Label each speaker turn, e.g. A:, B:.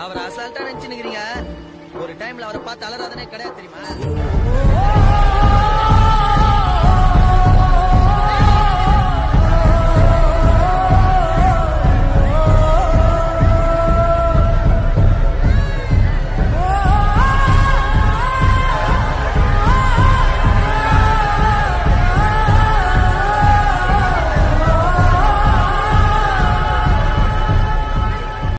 A: அவர் அசால்ட்டா நினைச்சுக்கிறீங்க ஒரு டைம்ல அவரை பார்த்து அலறாதனே கிடையாது தெரியுமா?